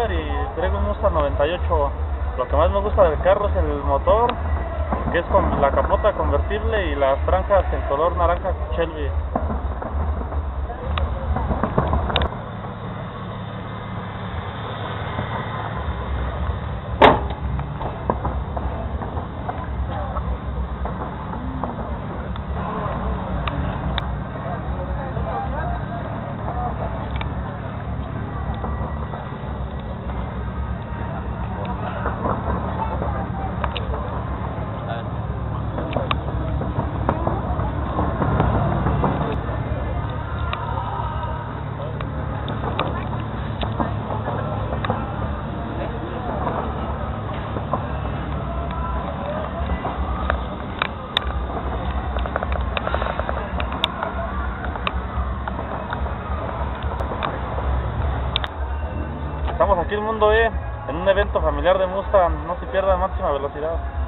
Oscar y traigo un Mustang 98. Lo que más me gusta del carro es el motor, que es con la capota convertible y las franjas en color naranja Shelby. Estamos aquí en Mundo E, en un evento familiar de Mustang, no se pierda máxima velocidad.